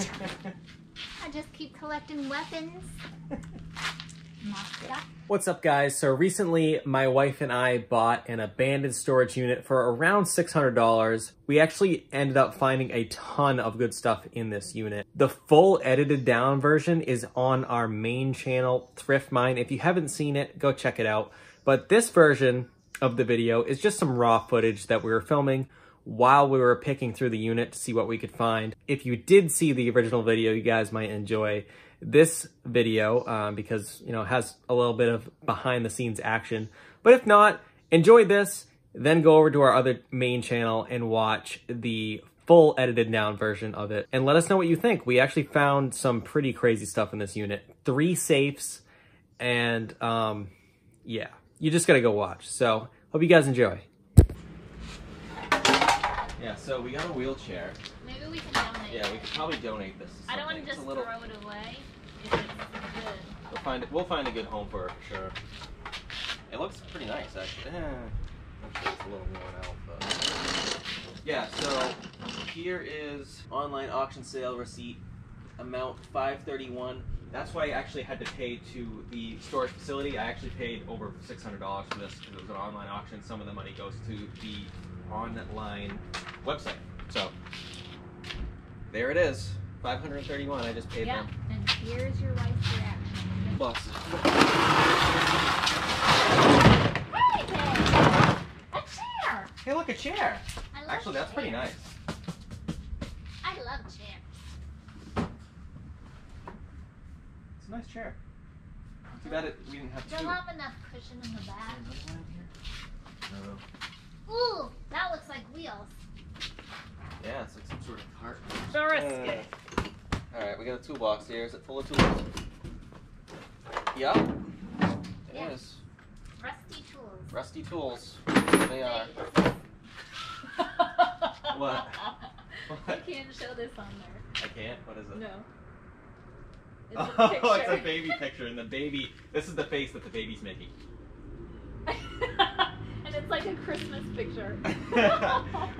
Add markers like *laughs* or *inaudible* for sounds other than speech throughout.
I just keep collecting weapons. What's up guys? So recently my wife and I bought an abandoned storage unit for around $600. We actually ended up finding a ton of good stuff in this unit. The full edited down version is on our main channel, Thrift Mine. If you haven't seen it, go check it out. But this version of the video is just some raw footage that we were filming while we were picking through the unit to see what we could find. If you did see the original video, you guys might enjoy this video um, because, you know, it has a little bit of behind the scenes action. But if not, enjoy this, then go over to our other main channel and watch the full edited down version of it and let us know what you think. We actually found some pretty crazy stuff in this unit. Three safes and um, yeah, you just gotta go watch. So hope you guys enjoy. Yeah, so we got a wheelchair. Maybe we can donate. Yeah, we could probably donate this. To I don't want to just little, throw it away. If it's good. We'll find it. We'll find a good home for it for sure. It looks pretty nice actually. Eh, actually it's a little worn out, but yeah. So here is online auction sale receipt. Amount five thirty one. That's why I actually had to pay to the storage facility. I actually paid over six hundred dollars for this because it was an online auction. Some of the money goes to the online website. So there it is. Five hundred thirty one. I just paid Yeah. them. And here's your wife's reaction. Boxes. Hey, A chair! Hey, look, a chair. I love Actually, that's pretty nice. I love chairs. It's a nice chair. Too bad it, we didn't have two. Don't have enough cushion in the back. No. Ooh, that looks like wheels. Yeah, it's like some sort of cart. So risky. Uh, all right, we got a toolbox here. Is it full of tools? Yep. It Yeah. is. Rusty tools. Rusty tools. They are. *laughs* What? I What? can't show this on there. I can't. What is it? No. It's oh, a it's a oh, baby picture, and the baby. This is the face that the baby's making. And it's like a Christmas picture. *laughs*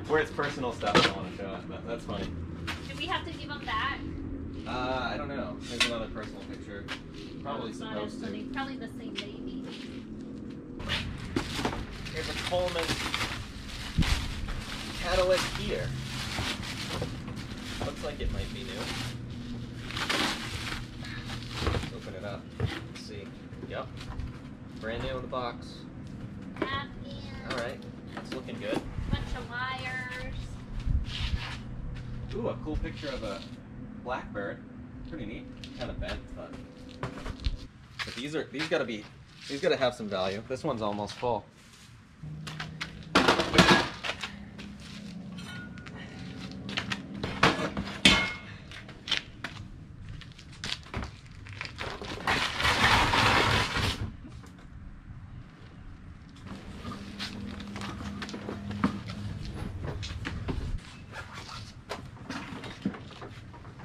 *laughs* Where it's personal stuff, I don't want to show it, but that's funny. Do we have to give them back? Uh, I don't know. There's another personal picture. Probably It's not supposed to. funny. Probably the same baby. Here's a Coleman catalytic heater. Looks like it might be new. Open it up. Let's see. Yep. Brand new in the box. Alright. It's looking good. Bunch of wires. Ooh, a cool picture of a blackbird. Pretty neat. Kind of bent, but. But these are these gotta be these gotta have some value. This one's almost full.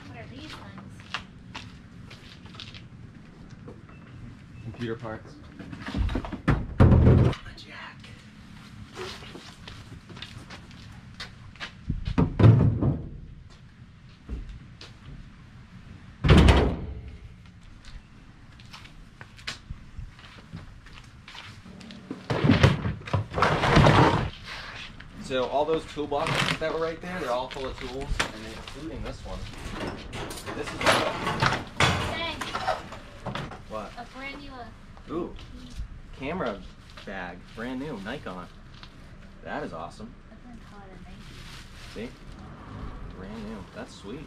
What are these things? Computer parts. So all those toolboxes that were right there, they're all full of tools, and including this one. This is Dang, what? a brand new. uh, Ooh, camera bag, brand new, Nikon. That is awesome. That's gonna call it a Nike. See? Brand new. That's sweet.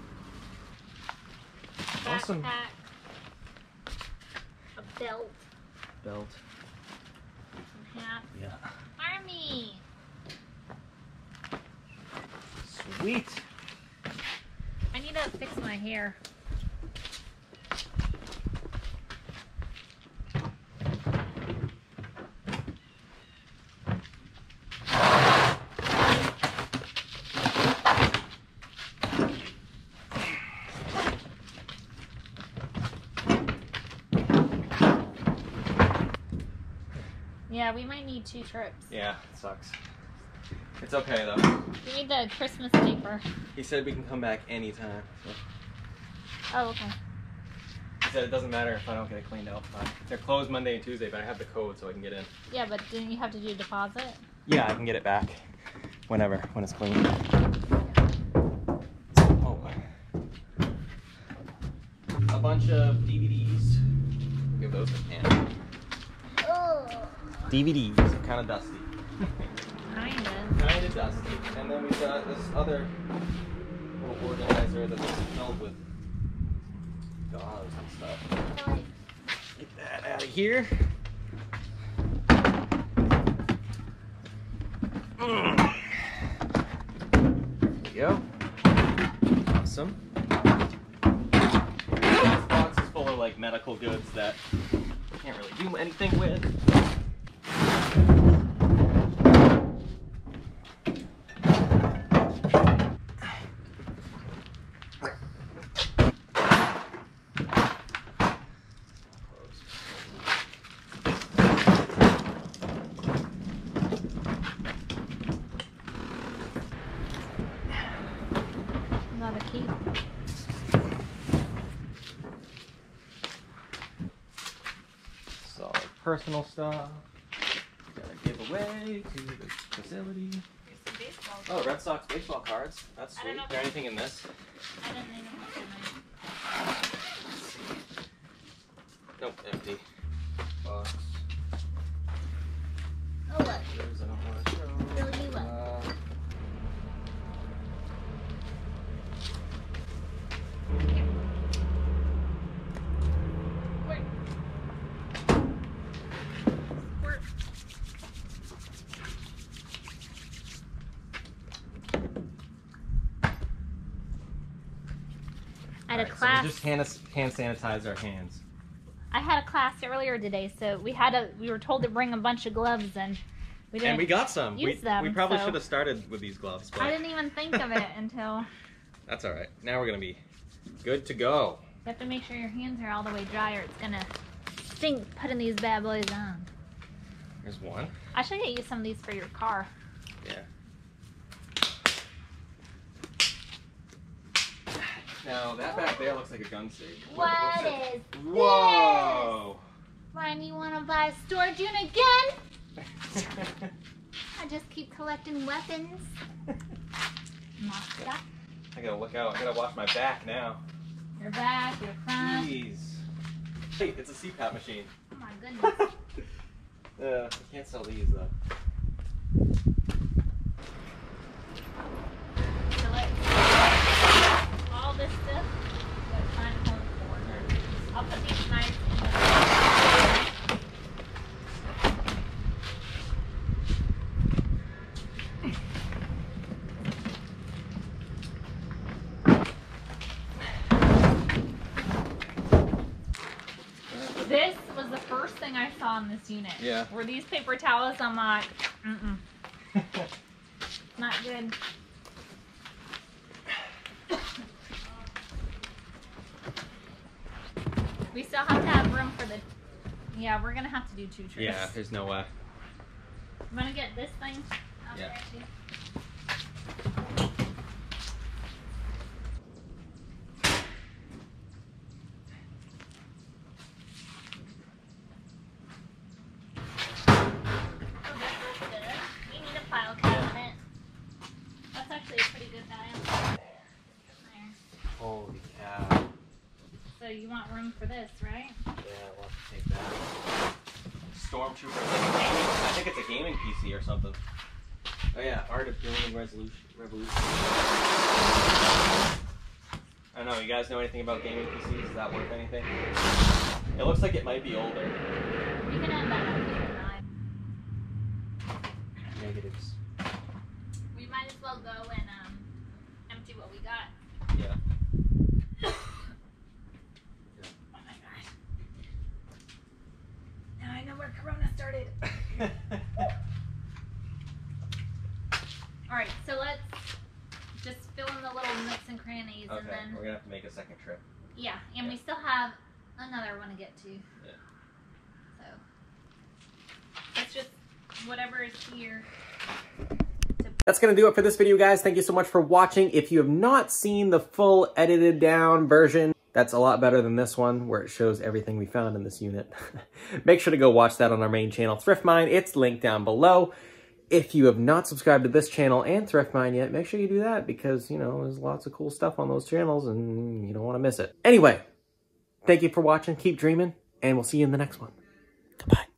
Awesome. Backpack. A belt. Belt. Some hats. Yeah. Army. Sweet. I need to fix my hair. Yeah, we might need two trips. Yeah, it sucks. It's okay though. We need the Christmas paper. He said we can come back anytime. So. Oh, okay. He said it doesn't matter if I don't get it cleaned out. They're closed Monday and Tuesday, but I have the code so I can get in. Yeah, but didn't you have to do a deposit? Yeah, I can get it back whenever, when it's clean. Oh. A bunch of DVDs. Give those a hand. DVDs, kind of dusty. Kinda. kind of dusty. And then we've got this other little organizer that's filled with gauze and stuff. Get that out of here. Mm. There we go. Awesome. This box is full of like medical goods that I can't really do anything with. Not a key. So like personal stuff. Gotta give away to the facility. Oh, Red Sox baseball cards. That's I sweet. Is there anything in this? I didn't even look at. Nope, empty. Box. Oh, what? There's I don't want to show. Really, what? Uh, Squirt. Squirt. I had a alright, so we just hand, us, hand sanitize our hands. I had a class earlier today, so we had a. We were told to bring a bunch of gloves, and we didn't. And we got some. We, them, we probably so- should have started with these gloves, but I didn't even think of it until. *laughs* that's all right. Now we're gonna be good to go. You have to make sure your hands are all the way dry, or it's gonna stink putting these bad boys on. There's one. I should get you some of these for your car. Now that back there looks like a gun safe. What it? is Whoa! Why do you want to buy a storage unit again? *laughs* I just keep collecting weapons. Mafia. I gotta look out. I gotta watch my back now. Your back, your front. Jeez. Hey, it's a CPAP machine. Oh my *laughs* goodness. uh, I can't sell these though. So let's all this stuff. Let's find a home for. I'll put these knives in. This was the first thing I saw in this unit. Yeah. Were these paper towels? I'm like, mm-mm, *laughs* not good. Still have to have room for the. Yeah, we're gonna have to do two trips. yeah, there's no way. I'm gonna get this thing. out Yeah. there, too. Oh, this is good. We need a file cabinet. That's actually a pretty good dial. There. Holy cow. So you want room for this, right? Yeah, we'll have to take that. Stormtrooper. It's like a gaming, I think it's a gaming PC or something. Oh yeah, Art of Building Resolution Revolution. I don't know, you guys know anything about gaming PCs? Is that worth anything? It looks like it might be older. You can have that up here, Ryan. Negatives. We might as well go and um, empty what we got. Yeah. Oh my god. Now I know where Corona started. All right, so let's just fill in the little nooks and crannies, and okay, then we're gonna have to make a second trip. yeah, and Yeah. we still have another one to get to. Yeah. So it's just whatever is here. That's going to do it for this video, guys. Thank you so much for watching. If you have not seen the full edited down version, That's a lot better than this one where it shows everything we found in this unit. *laughs* Make sure to go watch that on our main channel, Thrift Mind. It's linked down below. If you have not subscribed to this channel and Thrift Mind yet, make sure you do that because, you know, there's lots of cool stuff on those channels and you don't want to miss it. Anyway, thank you for watching. Keep dreaming and we'll see you in the next one. Goodbye.